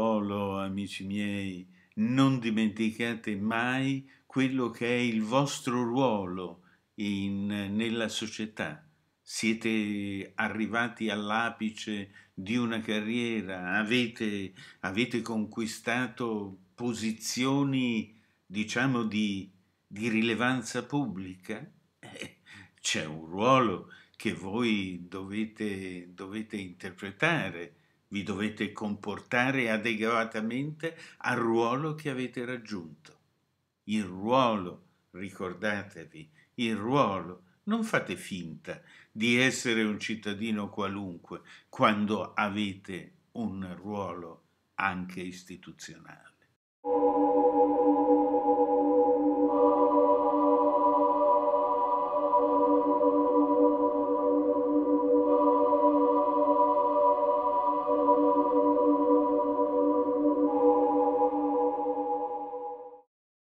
amici miei, non dimenticate mai quello che è il vostro ruolo in, nella società. Siete arrivati all'apice di una carriera, avete, avete conquistato posizioni, diciamo, di, di rilevanza pubblica. Eh, c'è un ruolo che voi dovete, dovete interpretare, vi dovete comportare adeguatamente al ruolo che avete raggiunto. Il ruolo, ricordatevi, il ruolo. Non fate finta di essere un cittadino qualunque quando avete un ruolo anche istituzionale.